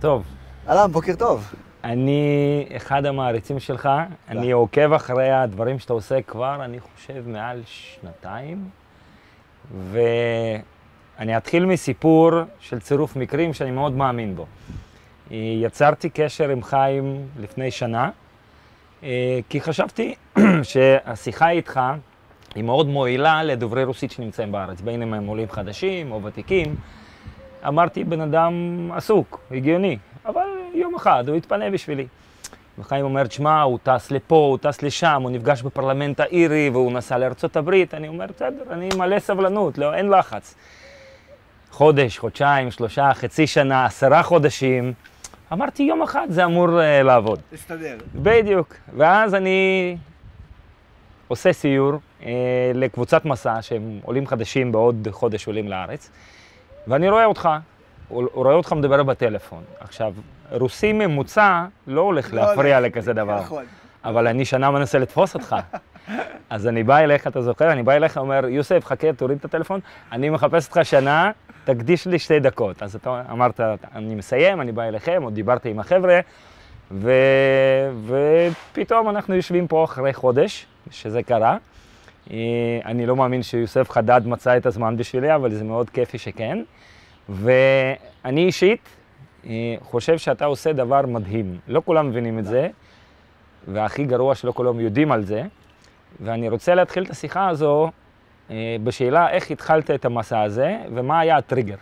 טוב. אהלן, בוקר טוב. אני אחד המעריצים שלך, אני עוקב אחרי הדברים שאתה עושה כבר, אני חושב, מעל שנתיים, ואני אתחיל מסיפור של צירוף מקרים שאני מאוד מאמין בו. יצרתי קשר עם חיים לפני שנה, כי חשבתי שהשיחה איתך היא מאוד מועילה לדוברי רוסית שנמצאים בארץ, בין אם הם עולים חדשים או ותיקים. אמרתי, בן אדם עסוק, הגיוני, אבל יום אחד הוא יתפנה בשבילי. וחיים אומר, תשמע, הוא טס לפה, הוא טס לשם, הוא נפגש בפרלמנט האירי והוא נסע לארצות הברית. אני אומר, בסדר, אני מלא סבלנות, לא, אין לחץ. חודש, חודשיים, שלושה, חצי שנה, עשרה חודשים. אמרתי, יום אחד זה אמור uh, לעבוד. תסתדר. בדיוק. ואז אני עושה סיור uh, לקבוצת מסע, שהם עולים חדשים, בעוד חודש עולים לארץ, ואני רואה אותך, הוא רואה אותך מדבר בטלפון. עכשיו, רוסי ממוצע לא הולך לא להפריע הולך, לכזה דבר. נכון. אבל אני שנה מנסה לתפוס אותך. אז אני בא אליך, אתה זוכר? אני בא אליך, אומר, יוסף, חכה, תוריד את הטלפון, אני מחפש אותך שנה, תקדיש לי שתי דקות. אז אתה אמרת, אני מסיים, אני בא אליכם, עוד דיברתי עם החבר'ה, ו... ופתאום אנחנו יושבים פה אחרי חודש, שזה קרה. אה, אני לא מאמין שיוסף חדד מצא את הזמן בשבילי, אבל זה מאוד כיפי שכן. ואני אישית אה, חושב שאתה עושה דבר מדהים. לא כולם מבינים את זה, והכי גרוע שלא כולם יודעים על זה. ואני רוצה להתחיל את השיחה הזו אה, בשאלה איך התחלת את המסע הזה, ומה היה הטריגר.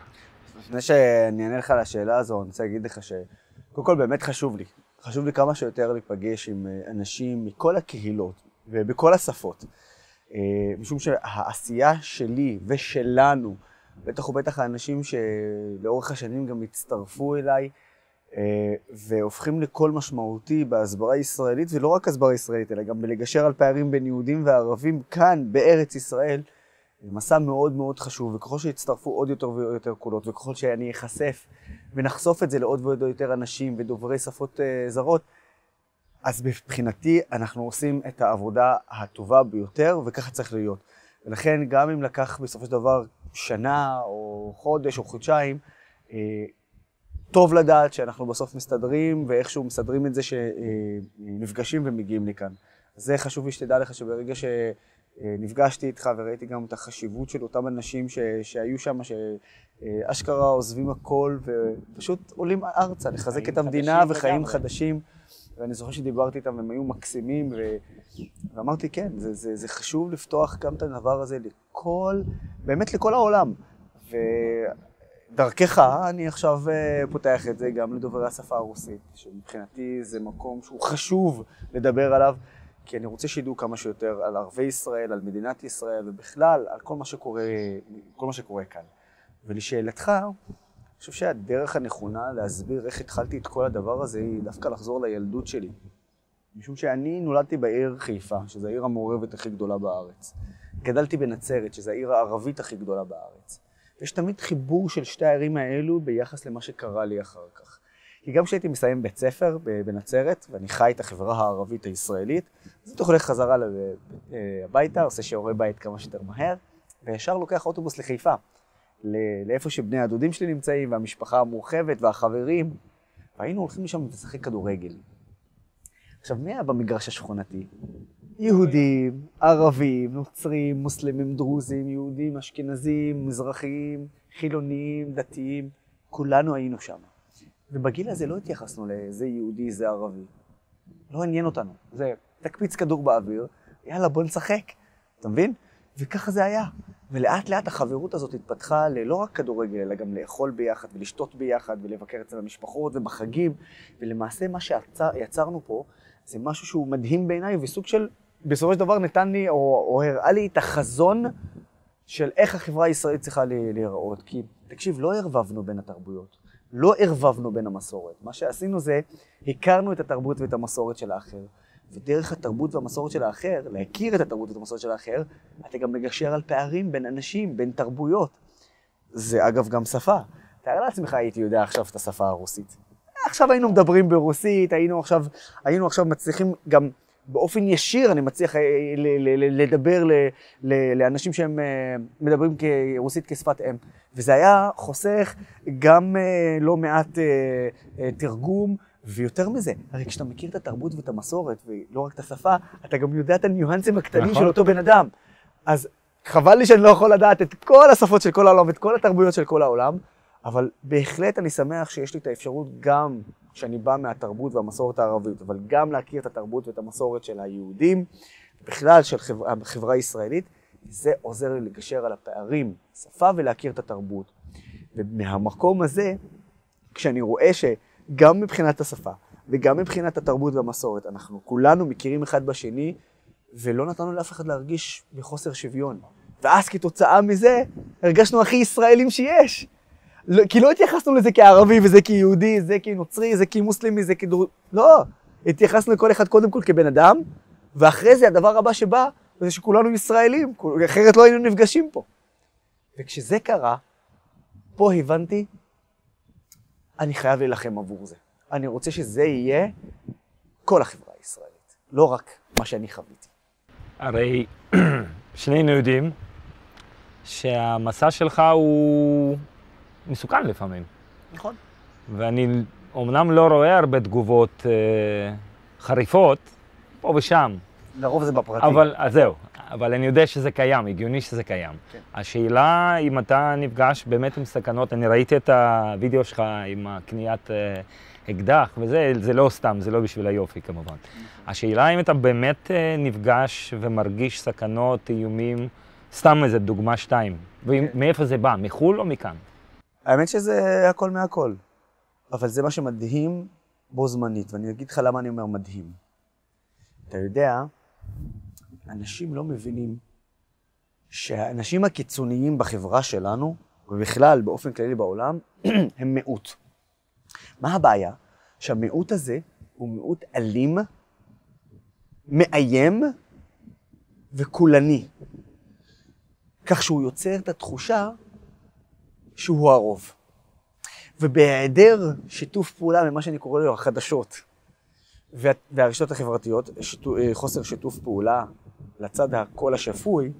לפני שאני אענה לך על השאלה הזו, אני רוצה להגיד לך שקודם כל באמת חשוב לי. חשוב לי כמה שיותר להיפגש עם אנשים מכל הקהילות ובכל השפות. אה, משום שהעשייה שלי ושלנו, בטח ובטח האנשים שלאורך השנים גם הצטרפו אליי, אה, והופכים לקול משמעותי בהסברה ישראלית, ולא רק הסברה ישראלית, אלא גם בלגשר על פערים בין יהודים וערבים כאן, בארץ ישראל. זה מסע מאוד מאוד חשוב, וככל שיצטרפו עוד יותר ויותר קולות, וככל שאני אחשף ונחשוף את זה לעוד ועוד יותר אנשים ודוברי שפות uh, זרות, אז מבחינתי אנחנו עושים את העבודה הטובה ביותר, וככה צריך להיות. ולכן גם אם לקח בסופו של דבר שנה או חודש או חודשיים, uh, טוב לדעת שאנחנו בסוף מסתדרים, ואיכשהו מסדרים את זה שנפגשים ומגיעים לכאן. זה חשוב לי שתדע לך שברגע שנפגשתי איתך וראיתי גם את החשיבות של אותם אנשים ש... שהיו שם, שאשכרה עוזבים הכל ופשוט עולים ארצה, לחזק את המדינה וחיים. חדשים. ואני זוכר שדיברתי איתם, הם היו מקסימים, ו... ואמרתי, כן, זה, זה, זה חשוב לפתוח גם את הדבר הזה לכל, באמת לכל העולם. ו... דרכך, אני עכשיו אה, פותח את זה גם לדוברי השפה הרוסית, שמבחינתי זה מקום שהוא חשוב לדבר עליו, כי אני רוצה שידעו כמה שיותר על ערבי ישראל, על מדינת ישראל, ובכלל על כל מה שקורה, כל מה שקורה כאן. ולשאלתך, אני חושב שהדרך הנכונה להסביר איך התחלתי את כל הדבר הזה היא דווקא לחזור לילדות שלי. משום שאני נולדתי בעיר חיפה, שזו העיר המעורבת הכי גדולה בארץ. גדלתי בנצרת, שזו העיר הערבית הכי גדולה בארץ. יש תמיד חיבור של שתי הערים האלו ביחס למה שקרה לי אחר כך. כי גם כשהייתי מסיים בית ספר בנצרת, ואני חי את החברה הערבית הישראלית, אז הייתי הולך חזרה הביתה, עושה שיעורי בית כמה שיותר מהר, וישר לוקח אוטובוס לחיפה, לאיפה שבני הדודים שלי נמצאים, והמשפחה המורחבת, והחברים, והיינו הולכים לשם לשחק כדורגל. עכשיו, מי היה במגרש השכונתי? יהודים, ערבים, נוצרים, מוסלמים, דרוזים, יהודים, אשכנזים, מזרחיים, חילוניים, דתיים, כולנו היינו שם. ובגיל הזה לא התייחסנו לזה יהודי, זה ערבי. לא עניין אותנו. זה תקפיץ כדור באוויר, יאללה, בוא נשחק. אתה מבין? וככה זה היה. ולאט לאט החברות הזאת התפתחה ללא רק כדורגל, אלא גם לאכול ביחד ולשתות ביחד ולבקר אצל המשפחות ובחגים. ולמעשה מה שיצרנו פה זה משהו שהוא מדהים בעיניי וסוג של בסופו של דבר נתן לי, או, או הראה לי את החזון של איך החברה הישראלית צריכה להיראות. כי, תקשיב, לא ערבבנו בין התרבויות, לא ערבבנו בין המסורת. מה שעשינו זה, הכרנו את התרבות ואת המסורת של האחר. ודרך התרבות והמסורת של האחר, להכיר את התרבות ואת המסורת של האחר, אתה גם מגשר על פערים בין אנשים, בין תרבויות. זה אגב גם שפה. תאר לעצמך הייתי יודע עכשיו את השפה הרוסית. עכשיו היינו מדברים ברוסית, היינו עכשיו, היינו עכשיו מצליחים גם באופן ישיר אני מצליח אה, לדבר לאנשים שהם אה, מדברים רוסית כשפת אם. וזה היה חוסך גם אה, לא מעט תרגום, ויותר מזה, הרי כשאתה מכיר את התרבות ואת המסורת, ולא רק את השפה, אתה גם יודע את הניואנסים הקטנים נכון. של אותו בן אדם. אז חבל לי שאני לא יכול לדעת את כל השפות של כל העולם, ואת כל התרבויות של כל העולם, אבל בהחלט אני שמח שיש לי את האפשרות גם שאני בא מהתרבות והמסורת הערבית, אבל גם להכיר את התרבות ואת המסורת של היהודים, בכלל של חברה, החברה הישראלית, זה עוזר לי לגשר על הפערים, שפה ולהכיר את התרבות. ומהמקום הזה, כשאני רואה שגם מבחינת השפה וגם מבחינת התרבות והמסורת, אנחנו כולנו מכירים אחד בשני, ולא נתנו לאף אחד להרגיש בחוסר שוויון. ואז כתוצאה מזה, הרגשנו הכי ישראלים שיש. לא, כי לא התייחסנו לזה כערבי וזה כיהודי, זה כנוצרי, זה כמוסלמי, זה כדור... לא, התייחסנו לכל אחד קודם כל כבן אדם, ואחרי זה הדבר הבא שבא, זה שכולנו ישראלים, אחרת לא היינו נפגשים פה. וכשזה קרה, פה הבנתי, אני חייב להילחם עבור זה. אני רוצה שזה יהיה כל החברה הישראלית, לא רק מה שאני חוויתי. הרי שנינו יודעים שהמסע שלך הוא מסוכן לפעמים. נכון. ואני אומנם לא רואה הרבה תגובות אה, חריפות, פה ושם. לרוב זה בפרטי. אבל, אז זהו, אבל אני יודע שזה קיים, הגיוני שזה קיים. כן. השאלה אם אתה נפגש באמת עם סכנות, אני ראיתי את הוידאו שלך עם הקניית אה, אקדח וזה, זה לא סתם, זה לא בשביל היופי כמובן. נכון. השאלה אם אתה באמת אה, נפגש ומרגיש סכנות, איומים, סתם איזה דוגמה שתיים, ומאיפה כן. זה בא, מחו"ל או מכאן? האמת שזה הכל מהכל. אבל זה מה שמדהים בו זמנית, ואני אגיד לך למה אני אומר מדהים. אתה יודע, אנשים לא מבינים שהאנשים הקיצוניים בחברה שלנו, ובכלל, באופן כללי בעולם, הם מיעוט. מה הבעיה? שהמיעוט הזה הוא מיעוט אלים, מאיים וקולני. כך שהוא יוצר את התחושה שהוא הרוב. ובהיעדר שיתוף פעולה ממה שאני קורא לו החדשות והרשתות החברתיות, שיתו, אה, חוסר שיתוף פעולה לצד הקול השפוי,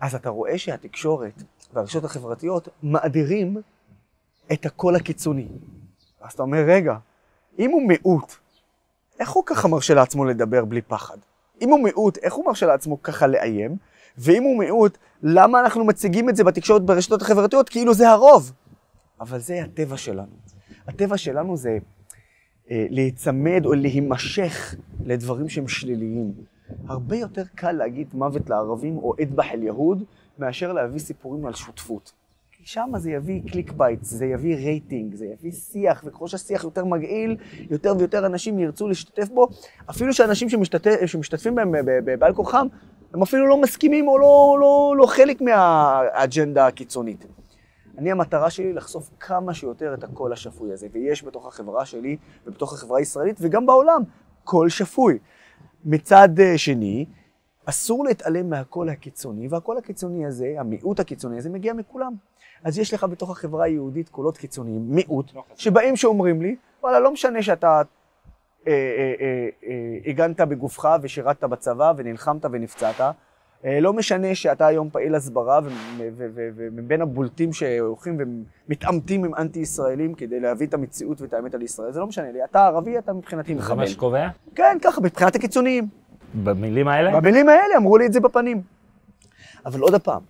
אז אתה רואה שהתקשורת והרשתות החברתיות מאדירים את הקול הקיצוני. אז אתה אומר, רגע, אם הוא מיעוט, איך הוא ככה מרשה לעצמו לדבר בלי פחד? אם הוא מיעוט, איך הוא מרשה לעצמו ככה לאיים? ואם הוא מיעוט, למה אנחנו מציגים את זה בתקשורת ברשתות החברתיות כאילו זה הרוב? אבל זה הטבע שלנו. הטבע שלנו זה אה, להיצמד או להימשך לדברים שהם שליליים. הרבה יותר קל להגיד מוות לערבים או اذبح اليهود, מאשר להביא סיפורים על שותפות. כי שם זה יביא clickbait, זה יביא רייטינג, זה יביא שיח, וככל שהשיח יותר מגעיל, יותר ויותר אנשים ירצו להשתתף בו, אפילו שאנשים שמשתתף, שמשתתפים בהם בעל כורחם, הם אפילו לא מסכימים או לא, לא, לא חלק מהאג'נדה הקיצונית. אני, המטרה שלי לחשוף כמה שיותר את הקול השפוי הזה, ויש בתוך החברה שלי ובתוך החברה הישראלית וגם בעולם קול שפוי. מצד אה, שני, אסור להתעלם מהקול הקיצוני, והקול הקיצוני הזה, המיעוט הקיצוני הזה, מגיע מכולם. אז יש לך בתוך החברה היהודית קולות קיצוניים, מיעוט, שבאים שאומרים לי, וואלה, לא משנה שאתה אה, אה, הגנת בגופך ושירתת בצבא ונלחמת ונפצעת, לא משנה שאתה היום פעיל הסברה ומבין הבולטים שהולכים ומתעמתים עם אנטי-ישראלים כדי להביא את המציאות ואת האמת על ישראל, זה לא משנה לי. אתה ערבי, אתה מבחינתי מחבל. זה מה שקובע? כן, ככה, מבחינת הקיצוניים. במילים האלה? במילים האלה, אמרו לי את זה בפנים. אבל עוד פעם,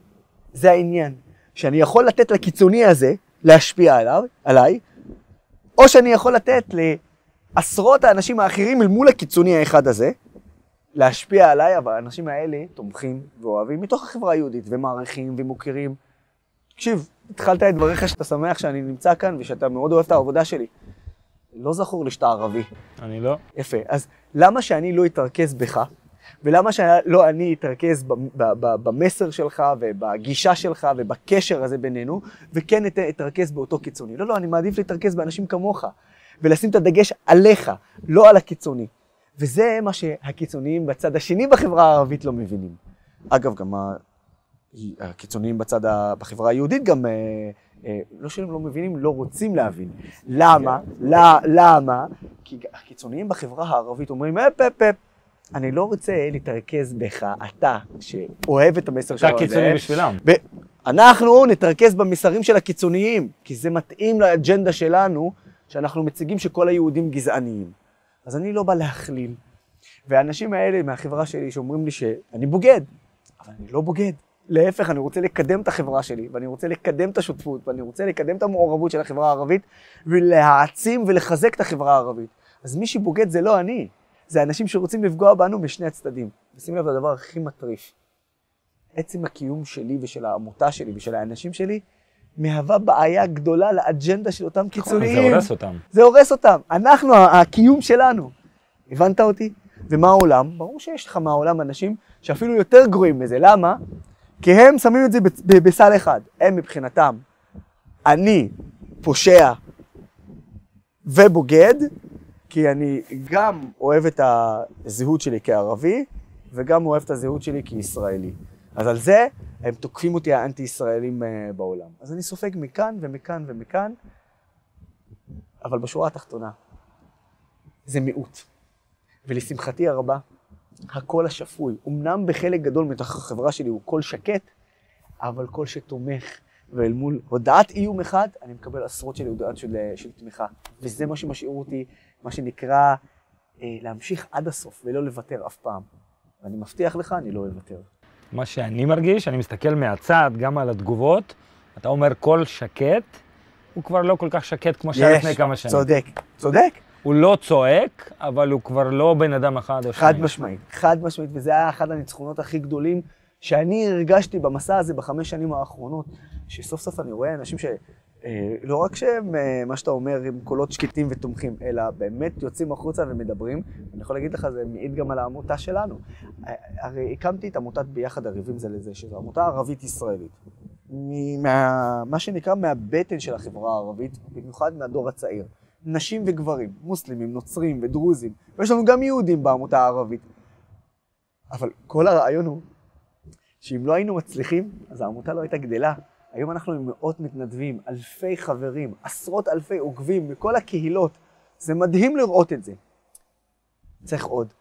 זה העניין, שאני יכול לתת לקיצוני הזה להשפיע עליו, עליי, או שאני יכול לתת לעשרות האנשים האחרים אל מול הקיצוני האחד הזה, להשפיע עליי, אבל האנשים האלה תומכים ואוהבים מתוך החברה היהודית, ומעריכים ומוכרים. תקשיב, התחלת את דבריך שאתה שמח שאני נמצא כאן ושאתה מאוד אוהב את העבודה שלי. לא זכור לי שאתה ערבי. אני לא. יפה. אז למה שאני לא אתרכז בך, ולמה שלא אני אתרכז במסר שלך ובגישה שלך ובקשר הזה בינינו, וכן אתרכז באותו קיצוני? לא, לא, אני מעדיף להתרכז באנשים כמוך, ולשים את הדגש עליך, לא על הקיצוני. וזה מה שהקיצוניים בצד השני בחברה הערבית לא מבינים. אגב, גם הקיצוניים בצד, ה... בחברה היהודית גם, אה, אה, לא שהם לא מבינים, לא רוצים להבין. למה? لا, למה? כי הקיצוניים בחברה הערבית אומרים, אפ, אפ, אפ, אני לא רוצה להתרכז בך, אתה, שאוהב את המסר אתה שלנו. קיצוני בשבילם. אנחנו נתרכז במסרים של הקיצוניים, כי זה מתאים לאג'נדה שלנו, שאנחנו מציגים שכל היהודים גזעניים. אז אני לא בא להכליל. והאנשים האלה מהחברה שלי שאומרים לי שאני בוגד, אבל אני לא בוגד. להפך, אני רוצה לקדם את החברה שלי, ואני רוצה לקדם את השותפות, ואני רוצה לקדם את המעורבות של החברה הערבית, ולהעצים ולחזק את החברה הערבית. אז מי שבוגד זה לא אני, זה אנשים שרוצים לפגוע בנו משני הצדדים. ושים לב לדבר הכי מטריף. עצם הקיום שלי ושל העמותה שלי ושל האנשים שלי, מהווה בעיה גדולה לאג'נדה של אותם קיצוניים. זה הורס אותם. זה הורס אותם. אנחנו, הקיום שלנו. הבנת אותי? ומה העולם? ברור שיש לך מהעולם אנשים שאפילו יותר גרועים מזה. למה? כי הם שמים את זה בסל אחד. הם מבחינתם, אני פושע ובוגד, כי אני גם אוהב את הזהות שלי כערבי, וגם אוהב את הזהות שלי כישראלי. אז על זה הם תוקפים אותי האנטי-ישראלים אה, בעולם. אז אני סופג מכאן ומכאן ומכאן, אבל בשורה התחתונה, זה מיעוט. ולשמחתי הרבה, הקול השפוי, אמנם בחלק גדול מתוך החברה שלי הוא קול שקט, אבל קול שתומך, ואל מול הודעת איום אחד, אני מקבל עשרות של הודעות של, של תמיכה. וזה מה שמשאיר אותי, מה שנקרא, אה, להמשיך עד הסוף ולא לוותר אף פעם. ואני מבטיח לך, אני לא אוותר. מה שאני מרגיש, אני מסתכל מהצד גם על התגובות, אתה אומר קול שקט, הוא כבר לא כל כך שקט כמו שהיה לפני כמה שנים. צודק, צודק. הוא לא צועק, אבל הוא כבר לא בן אדם אחד או חד שניים. משמעית, חד משמעית, וזה היה אחד הניצחונות הכי גדולים שאני הרגשתי במסע הזה בחמש שנים האחרונות, שסוף סוף אני רואה אנשים ש... אה, לא רק שהם, אה, מה שאתה אומר, עם קולות שקטים ותומכים, אלא באמת יוצאים החוצה ומדברים. אני יכול להגיד לך, זה מעיד גם על העמותה שלנו. אה, הרי הקמתי את עמותת ביחד ערבים זה לזה, שזו עמותה ערבית-ישראלית. מה, מה שנקרא מהבטן של החברה הערבית, במיוחד מהדור הצעיר. נשים וגברים, מוסלמים, נוצרים ודרוזים, ויש לנו גם יהודים בעמותה הערבית. אבל כל הרעיון הוא שאם לא היינו מצליחים, אז העמותה לא הייתה גדלה. היום אנחנו עם מאות מתנדבים, אלפי חברים, עשרות אלפי עוקבים מכל הקהילות. זה מדהים לראות את זה. צריך עוד.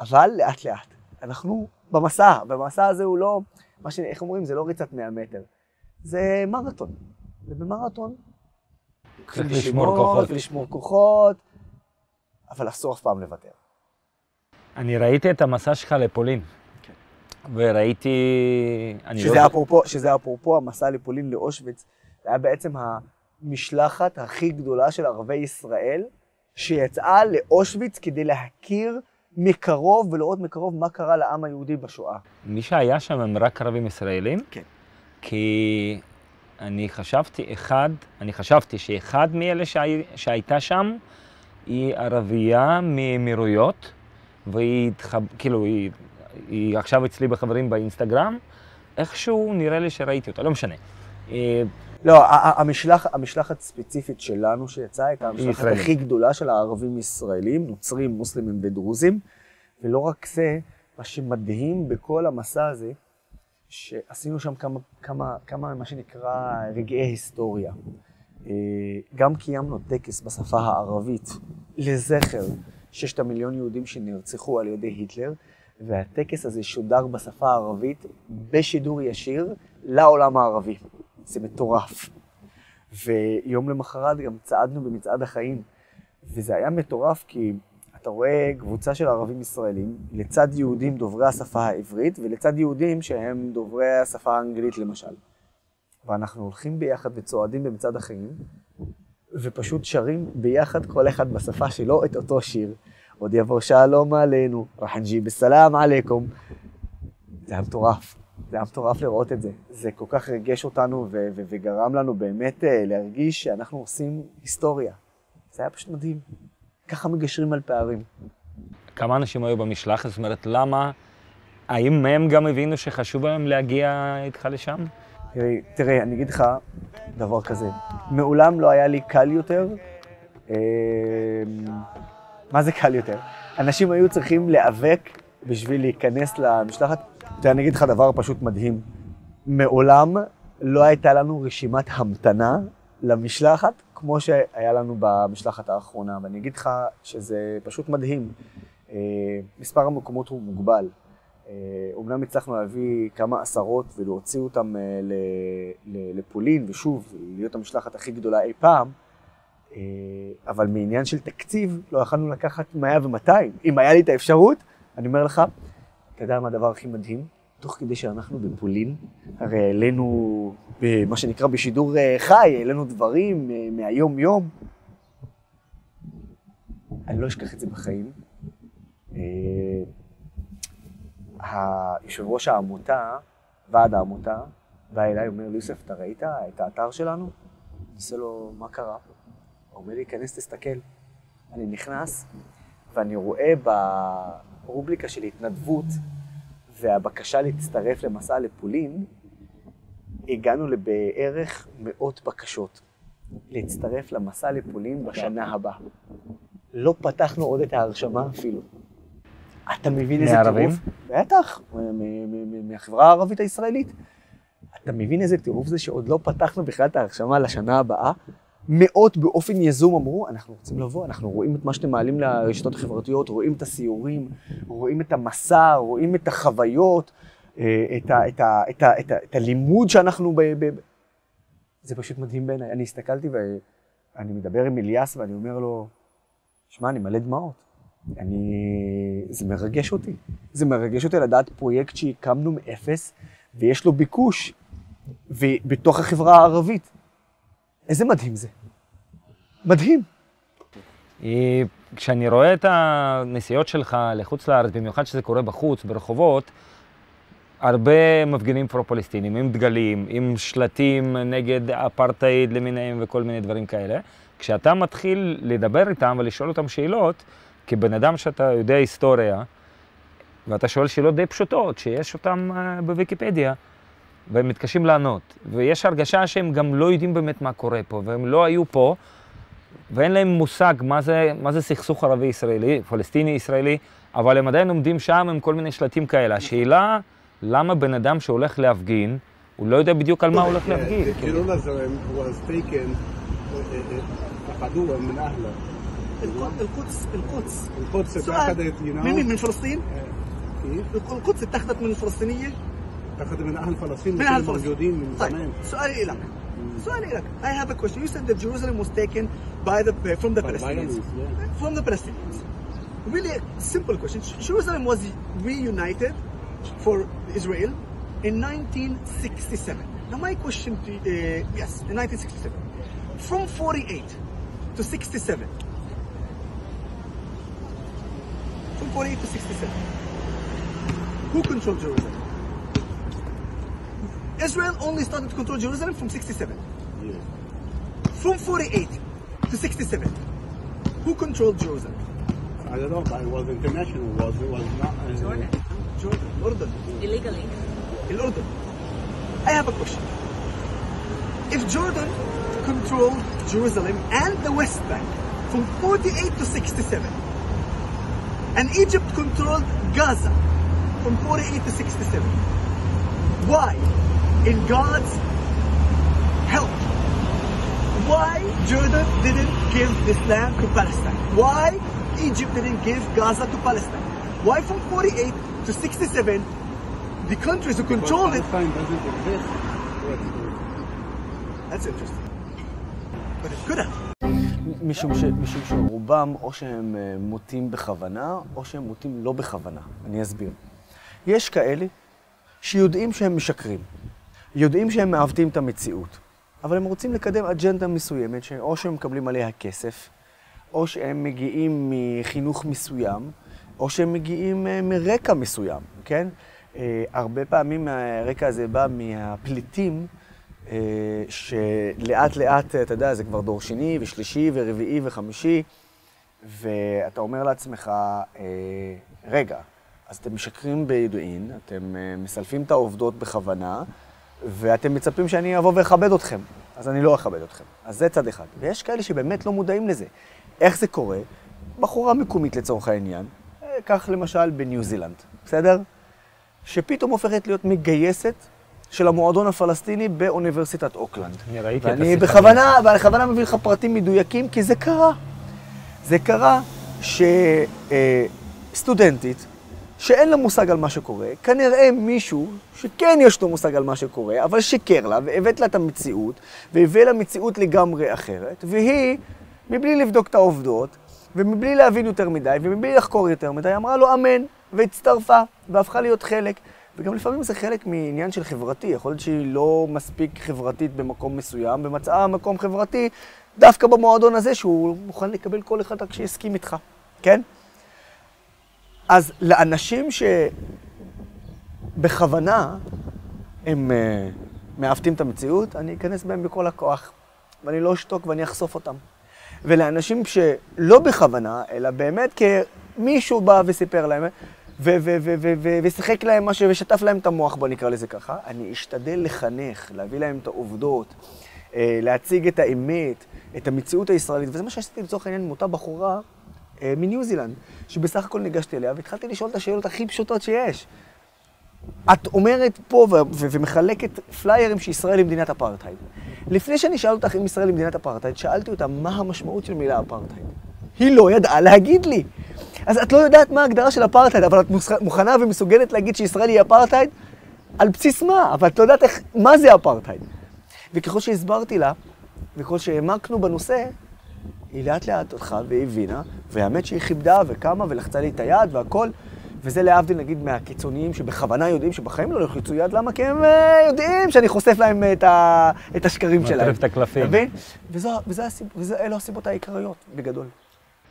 אבל לאט לאט. אנחנו במסע, במסע הזה הוא לא, מה ש... איך אומרים? זה לא ריצת 100 מטר. זה מרתון. ובמרתון... צריך לשמור כוחות. לשמור כוחות, אבל אסור אף פעם לוותר. אני ראיתי את המסע שלך לפולין. וראיתי... אני שזה לא... אפרופו, שזה אפרופו המסע לפולין לאושוויץ, זה היה בעצם המשלחת הכי גדולה של ערביי ישראל, שיצאה לאושוויץ כדי להכיר מקרוב ולראות מקרוב מה קרה לעם היהודי בשואה. מי שהיה שם הם רק ערבים ישראלים? כן. כי אני חשבתי אחד, אני חשבתי שאחד מאלה שהי, שהייתה שם היא ערבייה מאמירויות, והיא התחב... כאילו, היא, היא עכשיו אצלי בחברים באינסטגרם, איכשהו נראה לי שראיתי אותה, לא משנה. אה, לא, המשלח, המשלחת ספציפית שלנו שיצאה הייתה המשלחת ישראלים. הכי גדולה של הערבים ישראלים, נוצרים, מוסלמים ודרוזים, ולא רק זה, מה שמדהים בכל המסע הזה, שעשינו שם כמה, כמה, כמה מה שנקרא רגעי היסטוריה. אה, גם קיימנו טקס בשפה הערבית לזכר ששת המיליון יהודים שנרצחו על ידי היטלר, והטקס הזה שודר בשפה הערבית בשידור ישיר לעולם הערבי. זה מטורף. ויום למחרת גם צעדנו במצעד החיים, וזה היה מטורף כי אתה רואה קבוצה של ערבים ישראלים לצד יהודים דוברי השפה העברית ולצד יהודים שהם דוברי השפה האנגלית למשל. ואנחנו הולכים ביחד וצועדים במצעד החיים, ופשוט שרים ביחד כל אחד בשפה שלו את אותו שיר. עוד יבוא שלום עלינו, רחנג'י בסלאם עליכום. זה היה מטורף. זה היה מטורף לראות את זה. זה כל כך ריגש אותנו ו- ו- וגרם לנו באמת אה, להרגיש שאנחנו עושים היסטוריה. זה היה פשוט מדהים. ככה מגשרים על פערים. כמה אנשים היו במשלחת? זאת אומרת, למה? האם הם גם הבינו שחשוב להם להגיע איתך לשם? תראה, תראה, אני אגיד לך דבר כזה. מעולם לא היה לי קל יותר. אה, מה זה קל יותר? אנשים היו צריכים להיאבק בשביל להיכנס למשלחת. תראה, אני אגיד לך דבר פשוט מדהים. מעולם לא הייתה לנו רשימת המתנה למשלחת כמו שהיה לנו במשלחת האחרונה, ואני אגיד לך שזה פשוט מדהים. מספר המקומות הוא מוגבל. אומנם הצלחנו להביא כמה עשרות ולהוציא אותם לפולין, ושוב, להיות המשלחת הכי גדולה אי פעם, אבל מעניין של תקציב לא יכולנו לקחת 100 ו-200. אם היה לי את האפשרות, אני אומר לך, אתה יודע מה הדבר הכי מדהים? תוך כדי שאנחנו בפולין, הרי העלינו, מה שנקרא בשידור חי, העלינו דברים מהיום-יום. אני לא אשכח את זה בחיים. היושב ראש העמותה, ועד העמותה, בא אליי, אומר לי, יוסף, אתה ראית את האתר שלנו? אני עושה לו, מה קרה? אומר לי, כנס תסתכל. אני נכנס, ואני רואה ברובליקה של התנדבות והבקשה להצטרף למסע לפולין, הגענו לבערך מאות בקשות להצטרף למסע לפולין בשנה הבאה. לא פתחנו עוד את ההרשמה אפילו. אתה מבין איזה מערבים? טירוף? בטח, מהחברה הערבית הישראלית. אתה מבין איזה טירוף זה שעוד לא פתחנו בכלל את ההרשמה לשנה הבאה? מאות באופן יזום אמרו, אנחנו רוצים לבוא, אנחנו רואים את מה שאתם מעלים לרשתות החברתיות, רואים את הסיורים, רואים את המסע, רואים את החוויות, את, ה, את, הלימוד שאנחנו ב... ב... זה פשוט מדהים בעיניי. אני הסתכלתי ואני מדבר עם אליאס ואני אומר לו, שמע, אני מלא דמעות. אני... זה מרגש אותי. זה מרגש אותי לדעת פרויקט שהקמנו מאפס ויש לו ביקוש בתוך החברה הערבית. איזה מדהים זה. מדהים. כשאני רואה את הנסיעות שלך לחוץ לארץ, במיוחד שזה קורה בחוץ, ברחובות, הרבה מפגינים פרו-פלסטינים, עם דגלים, עם שלטים נגד אפרטהייד למיניהם וכל מיני דברים כאלה. כשאתה מתחיל לדבר איתם ולשאול אותם שאלות, כבן אדם שאתה יודע היסטוריה, ואתה שואל שאלות די פשוטות, שיש אותן בוויקיפדיה, והם מתקשים לענות. ויש הרגשה שהם גם לא יודעים באמת מה קורה פה, והם לא היו פה, ואין להם מושג מה זה, מה זה סכסוך ערבי-ישראלי, פלסטיני-ישראלי, אבל הם עדיין עומדים שם עם כל מיני שלטים כאלה. השאלה, למה בן אדם שהולך להפגין, הוא לא יודע בדיוק על מה הוא הולך להפגין. أخذوها من أهله القدس القدس القدس سؤال. اتأخذت يونان من من فلسطين؟ كيف؟ القدس اتخذت من الفلسطينيه اتأخذت من أهل فلسطين من اللي اهل كانوا فلسطين موجودين من طيب زمان سؤالي لك So anyway, I have a question. You said that Jerusalem was taken by the uh, from the by Palestinians, yeah. from the Palestinians. Really simple question. Jerusalem was reunited for Israel in 1967. Now my question to uh, yes, in 1967, from 48 to 67, from 48 to 67, who controlled Jerusalem? Israel only started to control Jerusalem from 67. From 48 to 67. Who controlled Jerusalem? I don't know, but it was international. Was it was not uh, Jordan? Jordan, Jordan. Illegally. Jordan. I have a question. If Jordan controlled Jerusalem and the West Bank from 48 to 67, and Egypt controlled Gaza from 48 to 67, why in God's help why Jordan didn't give this land to Palestine why Egypt didn't give Gaza to Palestine why from 48 to 67 the countries who controlled it Palestine doesn't exist. That's interesting. But it could have. משום, ש, משום שרובם או שהם אה, מוטים בכוונה, או שהם מוטים לא בכוונה. אני אסביר. יש כאלה שיודעים שהם משקרים, יודעים שהם מעוותים את המציאות, אבל הם רוצים לקדם אג'נדה מסוימת, שאו שהם מקבלים עליה כסף, או שהם מגיעים מחינוך מסוים, או שהם מגיעים אה, מרקע מסוים, כן? אה, הרבה פעמים הרקע הזה בא מהפליטים, אה, שלאט לאט, אתה יודע, זה כבר דור שני ושלישי ורביעי וחמישי, ואתה אומר לעצמך, רגע, אז אתם משקרים ביודעין, אתם מסלפים את העובדות בכוונה, ואתם מצפים שאני אבוא ואכבד אתכם. אז אני לא אכבד אתכם. אז זה צד אחד. ויש כאלה שבאמת לא מודעים לזה. איך זה קורה? בחורה מקומית לצורך העניין, אה, כך למשל בניו זילנד, בסדר? שפתאום הופכת להיות מגייסת של המועדון הפלסטיני באוניברסיטת אוקלנד. אני ראיתי את ואני השיחה. בכוונה, ואני בכוונה מביא לך פרטים מדויקים, כי זה קרה. זה קרה סטודנטית שאין לה מושג על מה שקורה, כנראה מישהו שכן יש לו מושג על מה שקורה, אבל שיקר לה, והבאת לה את המציאות, והביא לה מציאות לגמרי אחרת, והיא, מבלי לבדוק את העובדות, ומבלי להבין יותר מדי, ומבלי לחקור יותר מדי, אמרה לו אמן, והצטרפה, והפכה להיות חלק. וגם לפעמים זה חלק מעניין של חברתי, יכול להיות שהיא לא מספיק חברתית במקום מסוים, ומצאה מקום חברתי דווקא במועדון הזה, שהוא מוכן לקבל כל אחד רק שיסכים איתך, כן? אז לאנשים שבכוונה הם uh, מעוותים את המציאות, אני אכנס בהם בכל הכוח, ואני לא אשתוק ואני אחשוף אותם. ולאנשים שלא בכוונה, אלא באמת כמישהו בא וסיפר להם, ושיחק להם משהו, ושטף להם את המוח, בוא נקרא לזה ככה, אני אשתדל לחנך, להביא להם את העובדות, אה, להציג את האמת, את המציאות הישראלית, וזה מה שעשיתי לצורך העניין עם אותה בחורה מניו זילנד, שבסך הכל ניגשתי אליה והתחלתי לשאול את השאלות הכי פשוטות שיש. את אומרת פה ו- ו- ומחלקת פליירים שישראל היא מדינת אפרטהייד. לפני שאני אשאל אותך אם ישראל היא מדינת אפרטהייד, שאלתי אותה מה המשמעות של מילה אפרטהייד. היא לא ידעה להגיד לי. אז את לא יודעת מה ההגדרה של אפרטהייד, אבל את מוכנה ומסוגלת להגיד שישראל היא אפרטהייד? על בסיס מה? אבל את לא יודעת איך, מה זה אפרטהייד. וככל שהסברתי לה, וככל שהעמקנו בנושא, היא לאט לאט הלכה והבינה, והאמת שהיא כיבדה וקמה ולחצה לי את היד והכל, וזה להבדיל נגיד מהקיצוניים שבכוונה יודעים שבחיים לא יחצו יד, למה? כי הם אה, יודעים שאני חושף להם את, ה, את השקרים שלהם. מטרף את הקלפים. מבין? ואלו הסיבות העיקריות, בגדול.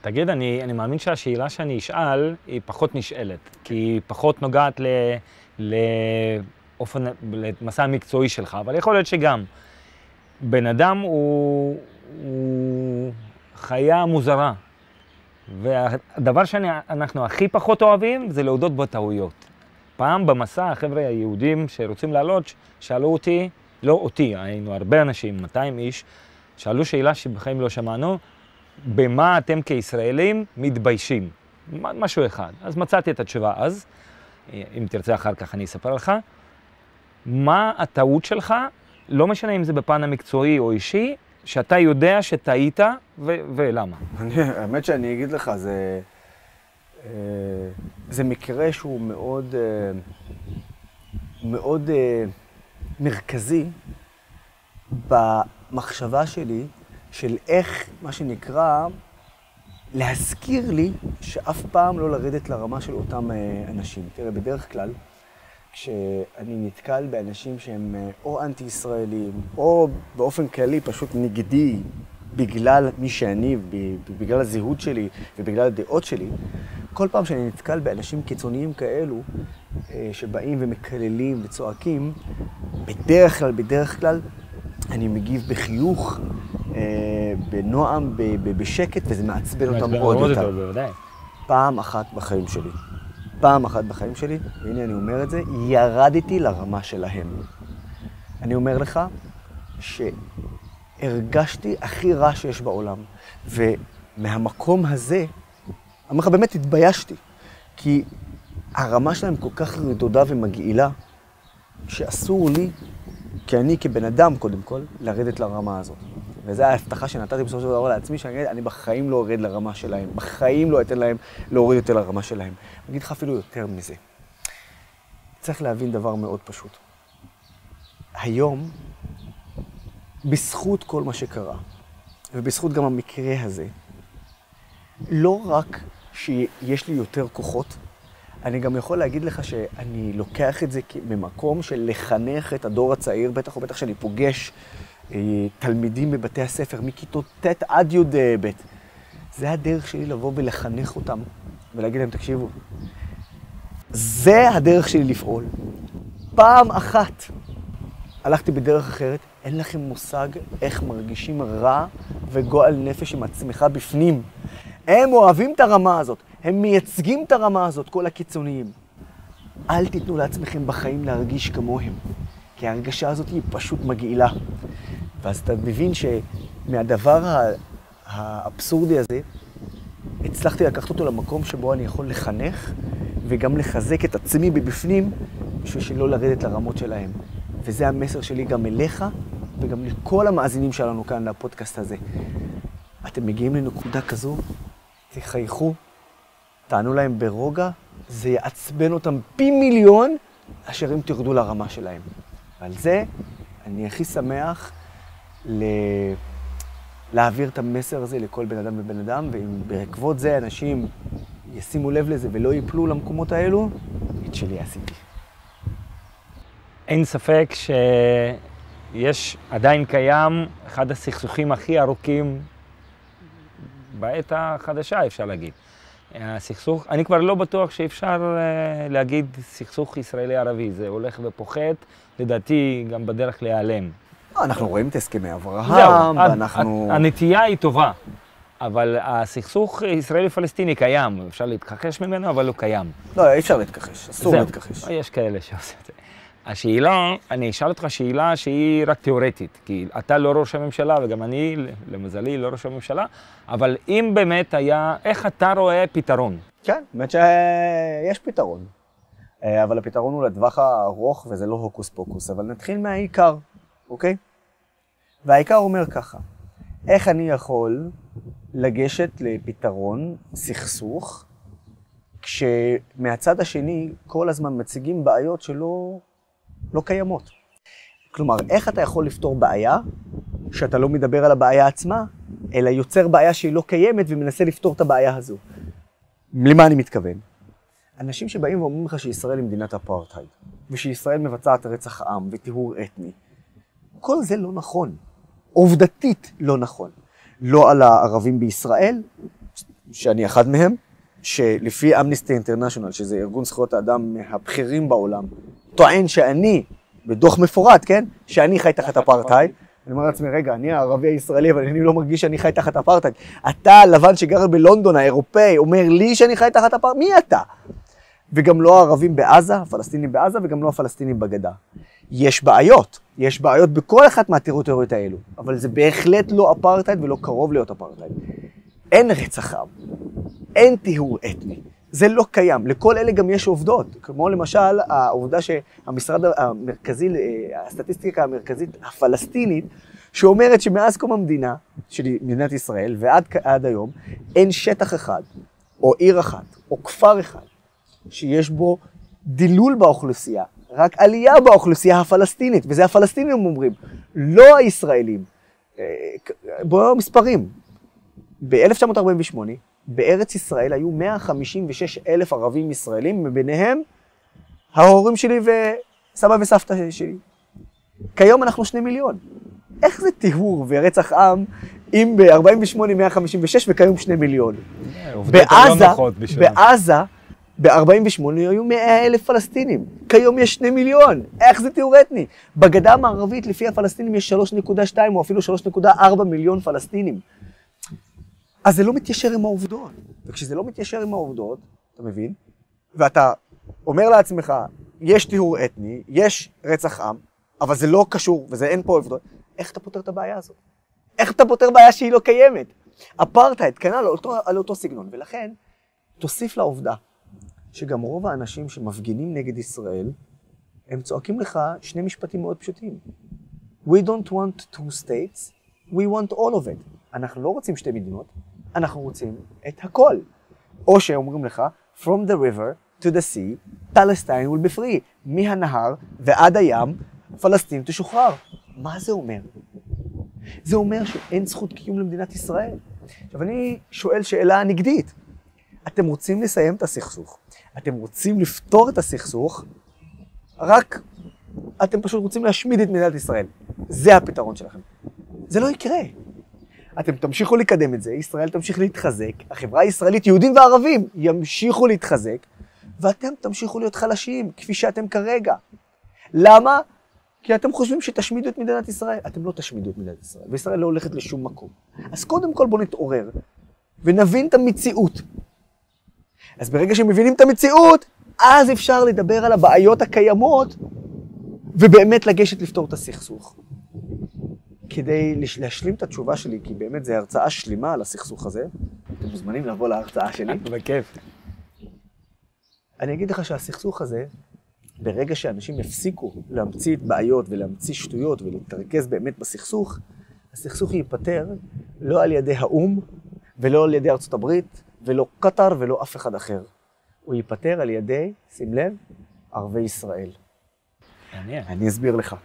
תגיד, אני, אני מאמין שהשאלה שאני אשאל היא פחות נשאלת, כי היא פחות נוגעת ל, לאופן, למסע המקצועי שלך, אבל יכול להיות שגם. בן אדם הוא, הוא חיה מוזרה, והדבר שאנחנו הכי פחות אוהבים זה להודות בטעויות. פעם במסע, החבר'ה היהודים שרוצים לעלות, שאלו אותי, לא אותי, היינו הרבה אנשים, 200 איש, שאלו שאלה שבחיים לא שמענו, במה אתם כישראלים מתביישים? משהו אחד. אז מצאתי את התשובה אז, אם תרצה אחר כך אני אספר לך. מה הטעות שלך, לא משנה אם זה בפן המקצועי או אישי, שאתה יודע שטעית ו- ולמה. האמת שאני אגיד לך, זה, אה, זה מקרה שהוא מאוד, אה, מאוד אה, מרכזי במחשבה שלי של איך, מה שנקרא, להזכיר לי שאף פעם לא לרדת לרמה של אותם אנשים. תראה, בדרך כלל, כשאני נתקל באנשים שהם אה, או אנטי-ישראלים, או באופן כללי פשוט נגדי בגלל מי שאני, בגלל הזהות שלי ובגלל הדעות שלי, כל פעם שאני נתקל באנשים קיצוניים כאלו, אה, שבאים ומקללים וצועקים, בדרך כלל, בדרך כלל, אני מגיב בחיוך, אה, בנועם, בשקט, וזה מעצבן אותם עוד יותר. פעם אחת בחיים שלי. פעם אחת בחיים שלי, והנה אני אומר את זה, ירדתי לרמה שלהם. אני אומר לך שהרגשתי הכי רע שיש בעולם, ומהמקום הזה, אני לך, באמת התביישתי, כי הרמה שלהם כל כך רדודה ומגעילה, שאסור לי, כי אני כבן אדם קודם כל, לרדת לרמה הזאת. וזו ההבטחה שנתתי בסופו של דבר לעצמי, שאני בחיים לא ארד לרמה שלהם, בחיים לא אתן להם להוריד יותר לרמה שלהם. אני אגיד לך אפילו יותר מזה. צריך להבין דבר מאוד פשוט. היום, בזכות כל מה שקרה, ובזכות גם המקרה הזה, לא רק שיש לי יותר כוחות, אני גם יכול להגיד לך שאני לוקח את זה ממקום של לחנך את הדור הצעיר, בטח ובטח שאני פוגש תלמידים בבתי הספר, מכיתות ט' עד י"ב. זה הדרך שלי לבוא ולחנך אותם ולהגיד להם, תקשיבו, זה הדרך שלי לפעול. פעם אחת הלכתי בדרך אחרת, אין לכם מושג איך מרגישים רע וגועל נפש עם עצמך בפנים. הם אוהבים את הרמה הזאת, הם מייצגים את הרמה הזאת, כל הקיצוניים. אל תיתנו לעצמכם בחיים להרגיש כמוהם, כי ההרגשה הזאת היא פשוט מגעילה. ואז אתה מבין שמהדבר האבסורדי הזה, הצלחתי לקחת אותו למקום שבו אני יכול לחנך וגם לחזק את עצמי מבפנים בשביל שלא לרדת לרמות שלהם. וזה המסר שלי גם אליך וגם לכל המאזינים שלנו כאן לפודקאסט הזה. אתם מגיעים לנקודה כזו, תחייכו, תענו להם ברוגע, זה יעצבן אותם פי מיליון אשר אם תרדו לרמה שלהם. ועל זה אני הכי שמח ל... להעביר את המסר הזה לכל בן אדם ובן אדם, ואם בעקבות זה אנשים ישימו לב לזה ולא ייפלו למקומות האלו, את שלי עשיתי. אין ספק שיש, עדיין קיים, אחד הסכסוכים הכי ארוכים בעת החדשה, אפשר להגיד. הסכסוך, אני כבר לא בטוח שאפשר uh, להגיד סכסוך ישראלי-ערבי, זה הולך ופוחת, לדעתי גם בדרך להיעלם. לא, אנחנו רואים את הסכמי אברהם, ואנחנו... הנטייה היא טובה, אבל הסכסוך ישראלי-פלסטיני קיים, אפשר להתכחש ממנו, אבל הוא קיים. לא, אי אפשר להתכחש, אסור להתכחש. יש כאלה שעושים את זה. השאלה, אני אשאל אותך שאלה שהיא רק תיאורטית, כי אתה לא ראש הממשלה וגם אני, למזלי, לא ראש הממשלה, אבל אם באמת היה, איך אתה רואה פתרון? כן, באמת שיש פתרון. אה, אבל הפתרון הוא לטווח הארוך, וזה לא הוקוס פוקוס. אבל נתחיל מהעיקר, אוקיי? והעיקר אומר ככה, איך אני יכול לגשת לפתרון סכסוך, כשמהצד השני כל הזמן מציגים בעיות שלא לא קיימות. כלומר, איך אתה יכול לפתור בעיה שאתה לא מדבר על הבעיה עצמה, אלא יוצר בעיה שהיא לא קיימת ומנסה לפתור את הבעיה הזו. למה אני מתכוון? אנשים שבאים ואומרים לך שישראל היא מדינת אפרטהייד, ושישראל מבצעת רצח עם וטיהור אתני, כל זה לא נכון. עובדתית לא נכון. לא על הערבים בישראל, שאני אחד מהם, שלפי אמנסטי אינטרנשיונל, שזה ארגון זכויות האדם מהבכירים בעולם, טוען שאני, בדוח מפורט, כן, שאני חי תחת אפרטהייד. אני אומר לעצמי, רגע, אני הערבי הישראלי, אבל אני לא מרגיש שאני חי תחת אפרטהייד. אתה, הלבן שגר בלונדון, האירופאי, אומר לי שאני חי תחת אפרטהייד? מי אתה? וגם לא הערבים בעזה, הפלסטינים בעזה, וגם לא הפלסטינים בגדה. יש בעיות, יש בעיות בכל אחת מהטריטוריות האלו, אבל זה בהחלט לא אפרטהייד ולא קרוב להיות אפרטהייד. אין רצח עם, אין טיהור אתני, זה לא קיים. לכל אלה גם יש עובדות, כמו למשל העובדה שהמשרד המרכזי, הסטטיסטיקה המרכזית הפלסטינית, שאומרת שמאז קום המדינה, של מדינת ישראל, ועד עד היום, אין שטח אחד, או עיר אחת, או כפר אחד, שיש בו דילול באוכלוסייה, רק עלייה באוכלוסייה הפלסטינית, וזה הפלסטינים אומרים, לא הישראלים. אה, בואו מספרים. ב-1948, בארץ ישראל היו 156 אלף ערבים ישראלים, מביניהם ההורים שלי וסבא וסבתא שלי. כיום אנחנו שני מיליון. איך זה טיהור ורצח עם אם ב-48 156 וכיום שני מיליון? עובדות לא בעזה. בעזה, ב-48 היו 100 אלף פלסטינים. כיום יש 2 מיליון. איך זה טיהור אתני? בגדה המערבית, לפי הפלסטינים, יש 3.2 או אפילו 3.4 מיליון פלסטינים. אז זה לא מתיישר עם העובדות. וכשזה לא מתיישר עם העובדות, אתה מבין? ואתה אומר לעצמך, יש טיהור אתני, יש רצח עם, אבל זה לא קשור, וזה אין פה עובדות, איך אתה פותר את הבעיה הזאת? איך אתה פותר בעיה שהיא לא קיימת? אפרטהייד, כנ"ל, על אותו, על אותו סגנון. ולכן, תוסיף לעובדה שגם רוב האנשים שמפגינים נגד ישראל, הם צועקים לך שני משפטים מאוד פשוטים. We don't want two states, we want all of it. אנחנו לא רוצים שתי מדינות, אנחנו רוצים את הכל. או שאומרים לך, From the river to the sea, Palestine will be free. מהנהר ועד הים, פלסטין תשוחרר. מה זה אומר? זה אומר שאין זכות קיום למדינת ישראל. עכשיו, אני שואל שאלה נגדית. אתם רוצים לסיים את הסכסוך, אתם רוצים לפתור את הסכסוך, רק אתם פשוט רוצים להשמיד את מדינת ישראל. זה הפתרון שלכם. זה לא יקרה. אתם תמשיכו לקדם את זה, ישראל תמשיך להתחזק, החברה הישראלית, יהודים וערבים, ימשיכו להתחזק, ואתם תמשיכו להיות חלשים, כפי שאתם כרגע. למה? כי אתם חושבים שתשמידו את מדינת ישראל. אתם לא תשמידו את מדינת ישראל, וישראל לא הולכת לשום מקום. אז קודם כל בואו נתעורר, ונבין את המציאות. אז ברגע שמבינים את המציאות, אז אפשר לדבר על הבעיות הקיימות, ובאמת לגשת לפתור את הסכסוך. כדי להשלים את התשובה שלי, כי באמת זו הרצאה שלמה על הסכסוך הזה, אתם מוזמנים לבוא להרצאה שלי. בכיף. אני אגיד לך שהסכסוך הזה, ברגע שאנשים יפסיקו להמציא את בעיות ולהמציא שטויות ולהתרכז באמת בסכסוך, הסכסוך ייפתר לא על ידי האו"ם ולא על ידי ארצות הברית ולא קטאר ולא אף אחד אחר. הוא ייפתר על ידי, שים לב, ערביי ישראל. מעניין. אני אסביר לך.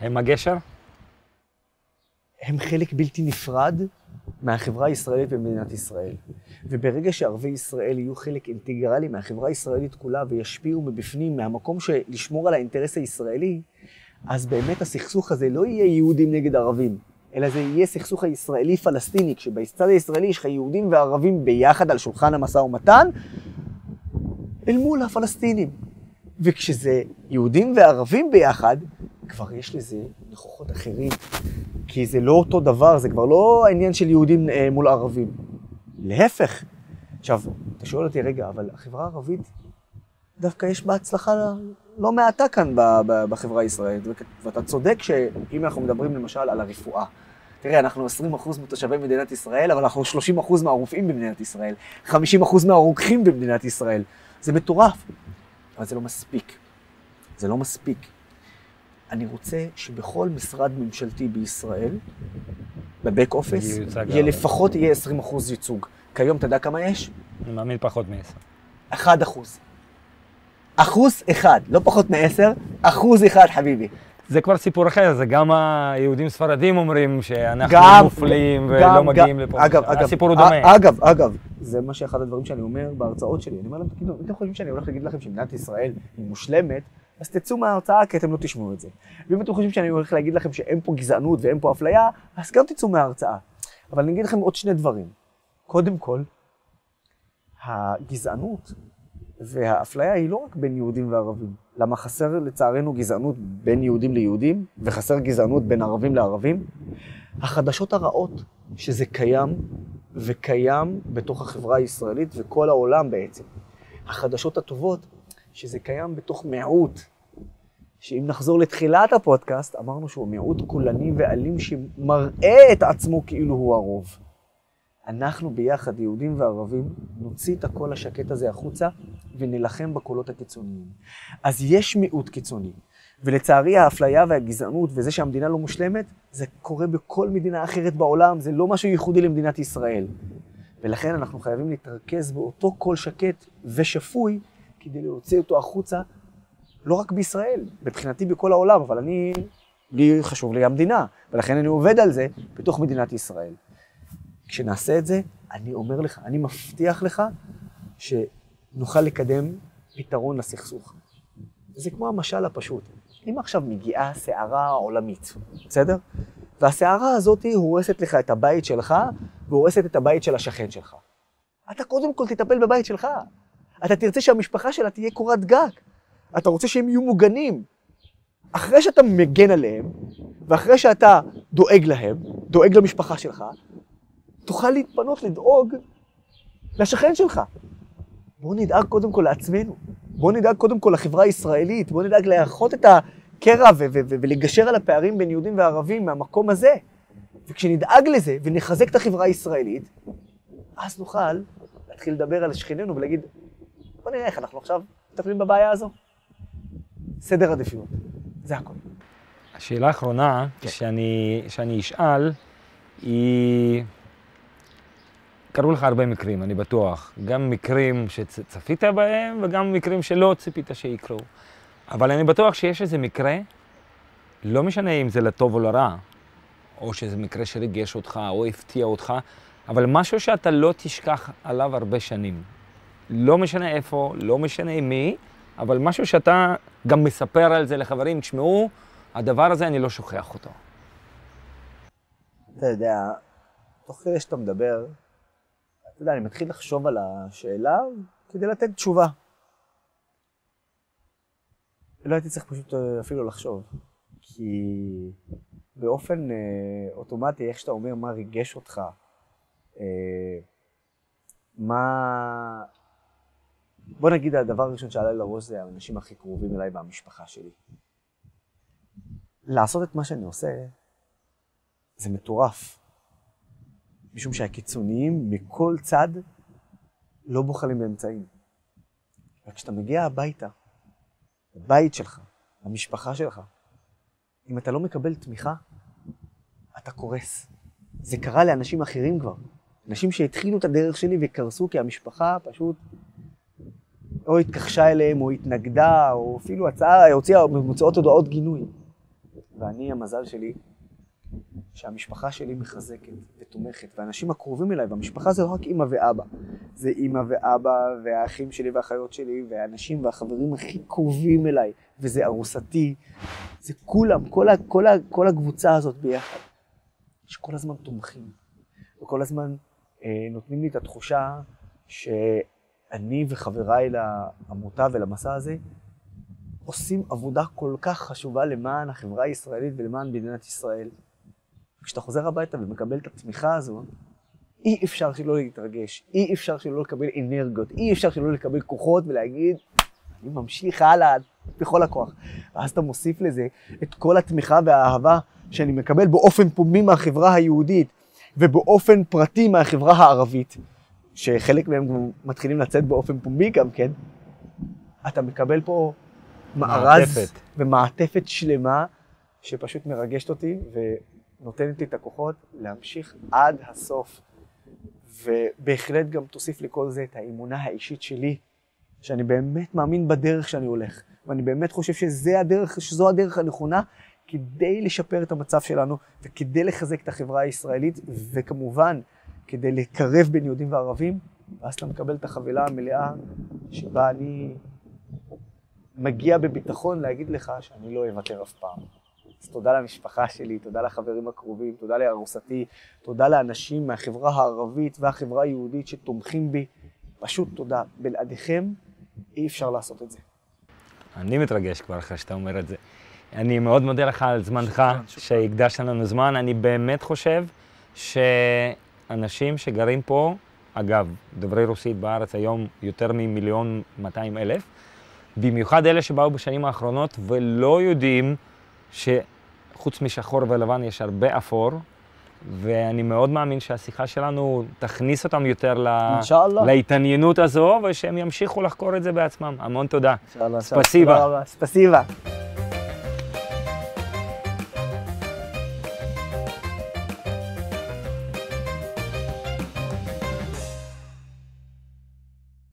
הם הגשר? הם חלק בלתי נפרד מהחברה הישראלית במדינת ישראל. וברגע שערביי ישראל יהיו חלק אינטגרלי מהחברה הישראלית כולה וישפיעו מבפנים, מהמקום של לשמור על האינטרס הישראלי, אז באמת הסכסוך הזה לא יהיה יהודים נגד ערבים, אלא זה יהיה סכסוך הישראלי-פלסטיני, כשבצד הישראלי יש לך יהודים וערבים ביחד על שולחן המשא ומתן, אל מול הפלסטינים. וכשזה יהודים וערבים ביחד, כבר יש לזה ניחוחות אחרים. כי זה לא אותו דבר, זה כבר לא העניין של יהודים אה, מול ערבים. להפך. עכשיו, אתה שואל אותי, רגע, אבל החברה הערבית, דווקא יש בה הצלחה לא מעטה כאן בחברה הישראלית. ואתה צודק שאם אנחנו מדברים למשל על הרפואה, תראה, אנחנו 20% מתושבי מדינת ישראל, אבל אנחנו 30% מהרופאים במדינת ישראל, 50% מהרוקחים במדינת ישראל. זה מטורף, אבל זה לא מספיק. זה לא מספיק. אני רוצה שבכל משרד ממשלתי בישראל, בבק אופיס, ייוצג יהיה. לפחות יהיה 20% ייצוג. כיום, אתה יודע כמה יש? אני מאמין פחות מעשר. 1 אחוז. אחוז אחד, לא פחות מעשר, אחוז אחד, חביבי. זה כבר סיפור אחר, זה גם היהודים ספרדים אומרים שאנחנו גם- מופלים ולא גם- מגיעים גם- לפה. אגב, אגב, הסיפור הוא דומה. אגב, אגב, זה מה שאחד הדברים שאני אומר בהרצאות שלי. אני אומר להם, תגידו, אם אתם חושבים שאני הולך להגיד לכם שמדינת ישראל היא מושלמת, אז תצאו מההרצאה כי אתם לא תשמעו את זה. ואם אתם חושבים שאני הולך להגיד לכם שאין פה גזענות ואין פה אפליה, אז גם תצאו מההרצאה. אבל אני אגיד לכם עוד שני דברים. קודם כל, הגזענות והאפליה היא לא רק בין יהודים וערבים. למה חסר לצערנו גזענות בין יהודים ליהודים, וחסר גזענות בין ערבים לערבים? החדשות הרעות שזה קיים, וקיים בתוך החברה הישראלית וכל העולם בעצם. החדשות הטובות, שזה קיים בתוך מיעוט, שאם נחזור לתחילת הפודקאסט, אמרנו שהוא מיעוט קולני ואלים שמראה את עצמו כאילו הוא הרוב. אנחנו ביחד, יהודים וערבים, נוציא את הקול השקט הזה החוצה ונילחם בקולות הקיצוניים. אז יש מיעוט קיצוני, ולצערי האפליה והגזענות וזה שהמדינה לא מושלמת, זה קורה בכל מדינה אחרת בעולם, זה לא משהו ייחודי למדינת ישראל. ולכן אנחנו חייבים להתרכז באותו קול שקט ושפוי כדי להוציא אותו החוצה, לא רק בישראל, מבחינתי בכל העולם, אבל אני, לי חשוב לי המדינה, ולכן אני עובד על זה בתוך מדינת ישראל. כשנעשה את זה, אני אומר לך, אני מבטיח לך שנוכל לקדם פתרון לסכסוך. זה כמו המשל הפשוט. אם עכשיו מגיעה סערה עולמית, בסדר? והסערה הזאת הורסת לך את הבית שלך, והורסת את הבית של השכן שלך. אתה קודם כל תטפל בבית שלך. אתה תרצה שהמשפחה שלה תהיה קורת גג. אתה רוצה שהם יהיו מוגנים. אחרי שאתה מגן עליהם, ואחרי שאתה דואג להם, דואג למשפחה שלך, תוכל להתפנות לדאוג לשכן שלך. בואו נדאג קודם כל לעצמנו. בואו נדאג קודם כל לחברה הישראלית. בואו נדאג לאחות את הקרע ו- ו- ו- ולגשר על הפערים בין יהודים וערבים מהמקום הזה. וכשנדאג לזה ונחזק את החברה הישראלית, אז נוכל להתחיל לדבר על שכנינו ולהגיד, בוא נראה איך אנחנו עכשיו מטפלים בבעיה הזו. סדר עדיפויות. זה הכל. השאלה האחרונה כן. שאני, שאני אשאל היא... קרו לך הרבה מקרים, אני בטוח. גם מקרים שצפית בהם וגם מקרים שלא ציפית שיקרו. אבל אני בטוח שיש איזה מקרה, לא משנה אם זה לטוב או לרע, או שזה מקרה שריגש אותך או הפתיע אותך, אבל משהו שאתה לא תשכח עליו הרבה שנים. לא משנה איפה, לא משנה מי, אבל משהו שאתה גם מספר על זה לחברים, תשמעו, הדבר הזה אני לא שוכח אותו. אתה יודע, תוך כדי שאתה מדבר, אתה יודע, אני מתחיל לחשוב על השאלה כדי לתת תשובה. לא הייתי צריך פשוט אה, אפילו לחשוב. כי באופן אה, אוטומטי, איך שאתה אומר מה ריגש אותך, אה, מה... בוא נגיד, הדבר הראשון שעלה לי לראש זה האנשים הכי קרובים אליי והמשפחה שלי. לעשות את מה שאני עושה, זה מטורף. משום שהקיצוניים מכל צד לא בוחלים באמצעים. וכשאתה מגיע הביתה, לבית שלך, למשפחה שלך, אם אתה לא מקבל תמיכה, אתה קורס. זה קרה לאנשים אחרים כבר. אנשים שהתחילו את הדרך שלי וקרסו כי המשפחה פשוט או התכחשה אליהם, או התנגדה, או אפילו הצעה, הוציאה, מוצאות הודעות גינוי. ואני, המזל שלי, שהמשפחה שלי מחזקת ותומכת, והאנשים הקרובים אליי, והמשפחה זה לא רק אימא ואבא, זה אימא ואבא, והאחים שלי והאחיות שלי, והאנשים והחברים הכי קרובים אליי, וזה ארוסתי, זה כולם, כל, ה, כל, ה, כל הקבוצה הזאת ביחד, שכל הזמן תומכים, וכל הזמן אה, נותנים לי את התחושה שאני וחבריי לעמותה ולמסע הזה, עושים עבודה כל כך חשובה למען החברה הישראלית ולמען מדינת ישראל. כשאתה חוזר הביתה ומקבל את התמיכה הזו, אי אפשר שלא להתרגש, אי אפשר שלא לקבל אנרגיות, אי אפשר שלא לקבל כוחות ולהגיד, אני ממשיך הלאה בכל הכוח. ואז אתה מוסיף לזה את כל התמיכה והאהבה שאני מקבל באופן פומבי מהחברה היהודית ובאופן פרטי מהחברה הערבית, שחלק מהם מתחילים לצאת באופן פומבי גם כן, אתה מקבל פה מארז מעטפת. ומעטפת שלמה שפשוט מרגשת אותי ונותנת לי את הכוחות להמשיך עד הסוף. ובהחלט גם תוסיף לכל זה את האמונה האישית שלי, שאני באמת מאמין בדרך שאני הולך, ואני באמת חושב שזה הדרך, שזו הדרך הנכונה כדי לשפר את המצב שלנו וכדי לחזק את החברה הישראלית, וכמובן כדי לקרב בין יהודים וערבים, ואז אתה מקבל את החבילה המלאה שבה אני מגיע בביטחון להגיד לך שאני לא אוותר אף פעם. אז תודה למשפחה שלי, תודה לחברים הקרובים, תודה לארוסתי, תודה לאנשים מהחברה הערבית והחברה היהודית שתומכים בי. פשוט תודה. בלעדיכם אי אפשר לעשות את זה. אני מתרגש כבר אחרי שאתה אומר את זה. אני מאוד מודה לך על זמנך, שהקדשת לנו זמן. אני באמת חושב שאנשים שגרים פה, אגב, דוברי רוסית בארץ היום יותר ממיליון 200 אלף, במיוחד אלה שבאו בשנים האחרונות ולא יודעים שחוץ משחור ולבן יש הרבה אפור, ואני מאוד מאמין שהשיחה שלנו תכניס אותם יותר ל... להתעניינות הזו, ושהם ימשיכו לחקור את זה בעצמם. המון תודה. אינשאללה. ספסיבה. ספסיבה.